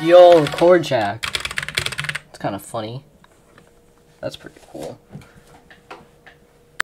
Yo, cord jack. It's kind of funny. That's pretty cool.